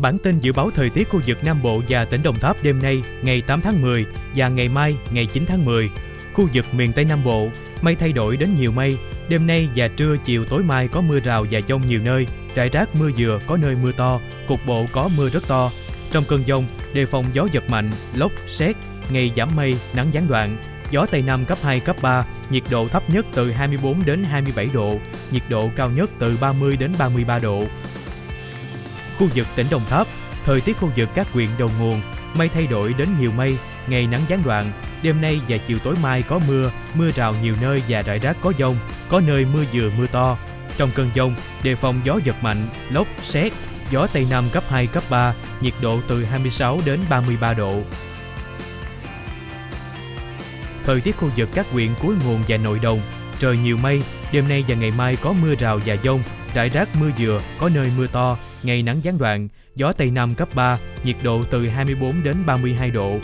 Bản tin dự báo thời tiết khu vực Nam Bộ và tỉnh Đồng Tháp đêm nay, ngày 8 tháng 10 và ngày mai, ngày 9 tháng 10. Khu vực miền Tây Nam Bộ, mây thay đổi đến nhiều mây. Đêm nay và trưa chiều tối mai có mưa rào và dông nhiều nơi, rải rác mưa vừa, có nơi mưa to, cục bộ có mưa rất to. Trong cơn dông, đề phòng gió giật mạnh, lốc, xét, ngày giảm mây, nắng gián đoạn. Gió Tây Nam cấp 2, cấp 3, nhiệt độ thấp nhất từ 24 đến 27 độ, nhiệt độ cao nhất từ 30 đến 33 độ. Khu vực tỉnh Đồng Tháp, thời tiết khu vực các huyện đầu nguồn, mây thay đổi đến nhiều mây, ngày nắng gián đoạn, đêm nay và chiều tối mai có mưa, mưa rào nhiều nơi và rải rác có dông, có nơi mưa vừa mưa to. Trong cơn dông, đề phòng gió giật mạnh, lốc, xét, gió Tây Nam cấp 2, cấp 3, nhiệt độ từ 26 đến 33 độ. Thời tiết khu vực các huyện cuối nguồn và nội đồng, trời nhiều mây, đêm nay và ngày mai có mưa rào và dông, rải rác mưa vừa, có nơi mưa to, ngày nắng gián đoạn, gió Tây Nam cấp 3, nhiệt độ từ 24 đến 32 độ.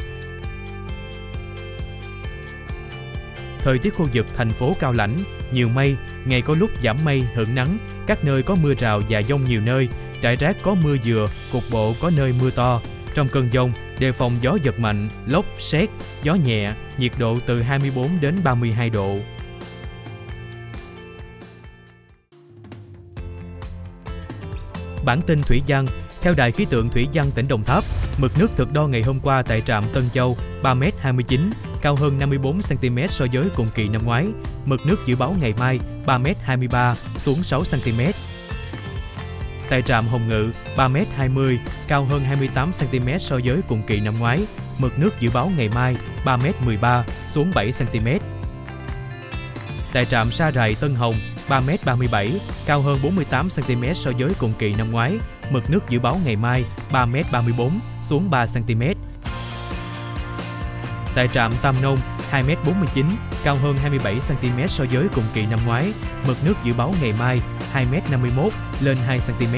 Thời tiết khu vực thành phố Cao Lãnh, nhiều mây, ngày có lúc giảm mây, hưởng nắng, các nơi có mưa rào và dông nhiều nơi, trải rác có mưa dừa, cục bộ có nơi mưa to. Trong cơn dông, đề phòng gió giật mạnh, lốc, xét, gió nhẹ, nhiệt độ từ 24 đến 32 độ. Bản tin thủy văn, theo Đài khí tượng thủy văn tỉnh Đồng Tháp, mực nước thực đo ngày hôm qua tại trạm Tân Châu 3m29, cao hơn 54 cm so với cùng kỳ năm ngoái. Mực nước dự báo ngày mai 3m23, xuống 6 cm. Tại trạm Hồng Ngự 3m20, cao hơn 28 cm so với cùng kỳ năm ngoái. Mực nước dự báo ngày mai 3m13, xuống 7 cm. Tại trạm Sa Rài Tân Hồng 3m37, cao hơn 48 cm so với cùng kỳ năm ngoái. Mực nước dự báo ngày mai 3m34, xuống 3 cm. Tại trạm Tam Nông 2m49, cao hơn 27 cm so với cùng kỳ năm ngoái. Mực nước dự báo ngày mai 2m51, lên 2 cm.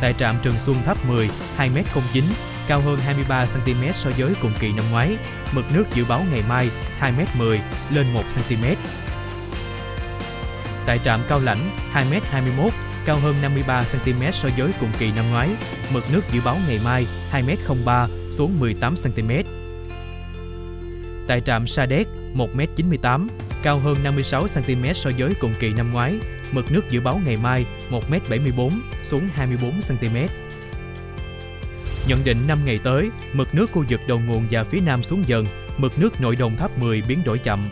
Tại trạm Trường Xuân Tháp 10 2m09, cao hơn 23 cm so với cùng kỳ năm ngoái. Mực nước dự báo ngày mai 2m10, lên 1 cm. Tại trạm Cao Lãnh 2m21, cao hơn 53 cm so với cùng kỳ năm ngoái. Mực nước dự báo ngày mai 2m03, xuống 18 cm. Tại trạm Sa Đéc 1m98, cao hơn 56 cm so với cùng kỳ năm ngoái. Mực nước dự báo ngày mai 1m74, xuống 24 cm. Nhận định 5 ngày tới, mực nước khu vực đầu nguồn và phía nam xuống dần, mực nước nội đồng tháp 10 biến đổi chậm,